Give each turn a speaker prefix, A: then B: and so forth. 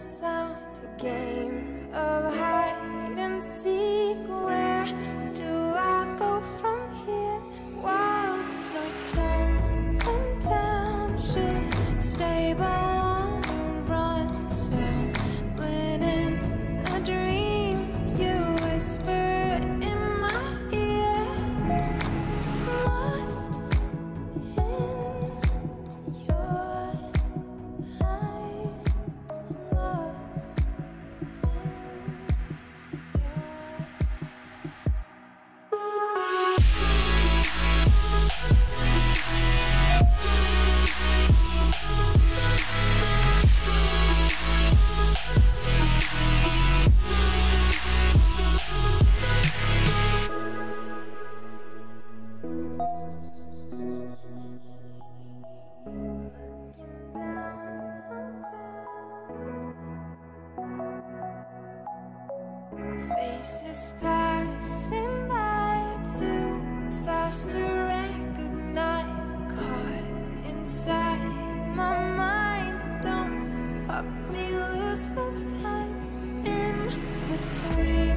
A: sound, a game of hide and seek. Where do I go from here? Walls are tumbling Time should stay by. Faces passing by too fast to recognize. Caught inside my mind, don't pop me loose this time. In between.